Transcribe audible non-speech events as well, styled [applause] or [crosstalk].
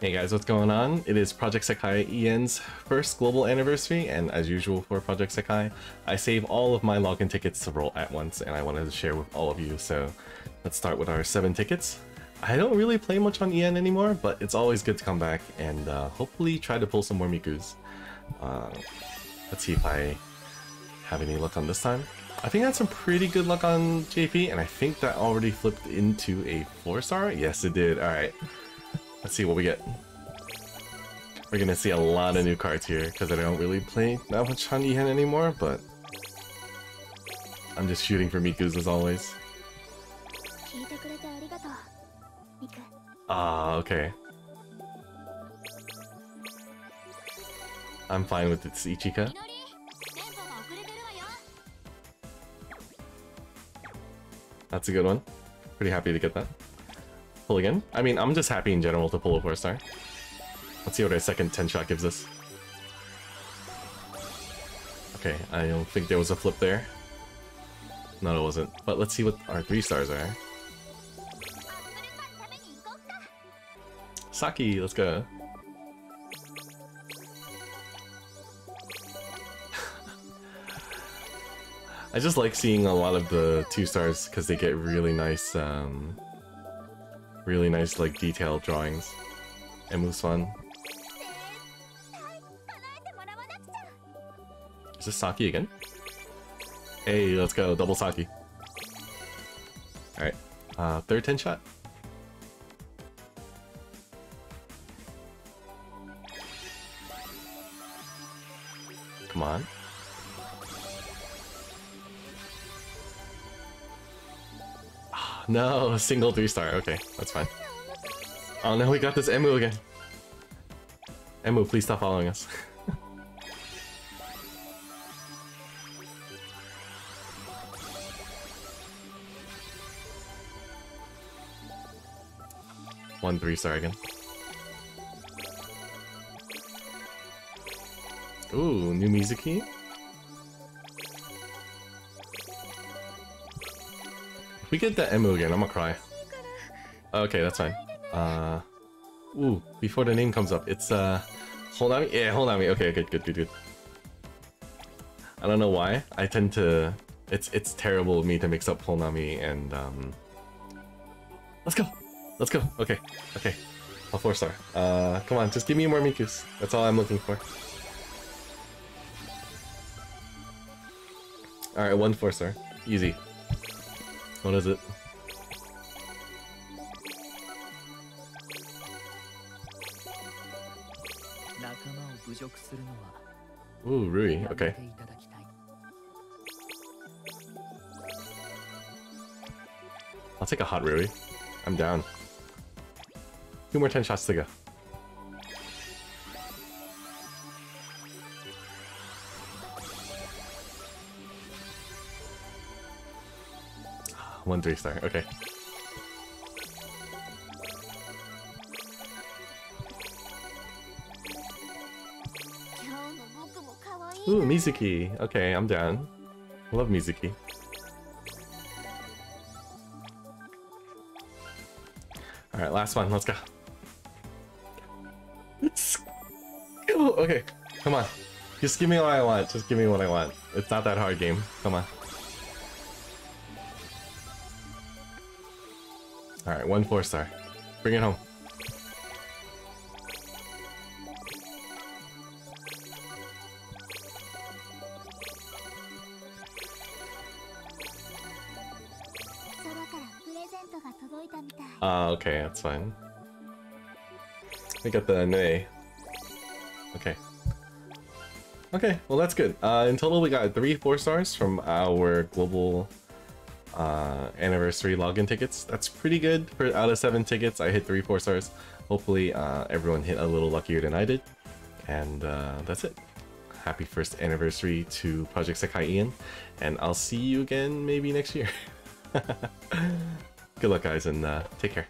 Hey guys, what's going on? It is Project Sekai EN's first global anniversary, and as usual for Project Sekai, I save all of my login tickets to roll at once, and I wanted to share with all of you, so let's start with our 7 tickets. I don't really play much on EN anymore, but it's always good to come back and uh, hopefully try to pull some more Mikus. Uh, let's see if I have any luck on this time. I think I had some pretty good luck on JP, and I think that already flipped into a 4-star? Yes, it did. Alright. Let's see what we get. We're gonna see a lot of new cards here because I don't really play that much on EN anymore, but I'm just shooting for Mikus as always. Ah, okay. I'm fine with its Ichika. That's a good one. Pretty happy to get that. Pull again? I mean, I'm just happy in general to pull a 4-star. Let's see what our second 10 shot gives us. Okay, I don't think there was a flip there. No, it wasn't. But let's see what our 3 stars are. Saki, let's go. [laughs] I just like seeing a lot of the 2 stars because they get really nice um, really nice like detailed drawings. Emu's fun. Is this Saki again? Hey, let's go, double Saki. Alright, uh, third 10 shot. Come on. No, single three star. Okay, that's fine. Oh no, we got this Emu again. Emu, please stop following us. [laughs] One three star again. Ooh, new Mizuki? We get that Emu again, I'm gonna cry. Okay, that's fine. Uh, ooh, before the name comes up, it's uh, Honami? Yeah, Honami. Okay, good, good, good, good. I don't know why. I tend to... It's it's terrible of me to mix up Honami and... um. Let's go! Let's go! Okay, okay. A 4 star. Uh, come on, just give me more Mikus. That's all I'm looking for. Alright, one 4 star. Easy. What is it? Ooh, Rui, okay. I'll take a hot Rui. I'm down. Two more 10 shots to go. One three star, okay. Ooh, Mizuki. Okay, I'm down. love Mizuki. Alright, last one. Let's go. Let's go. Okay, come on. Just give me what I want. Just give me what I want. It's not that hard game. Come on. Alright, one four star. Bring it home. Ah, uh, okay, that's fine. We got the Nui. Okay. Okay, well that's good. Uh, in total we got three four stars from our global uh, anniversary login tickets. That's pretty good. For out of seven tickets, I hit three four stars. Hopefully, uh, everyone hit a little luckier than I did. And uh, that's it. Happy first anniversary to Project Sekai EN, and I'll see you again maybe next year. [laughs] good luck, guys, and uh, take care.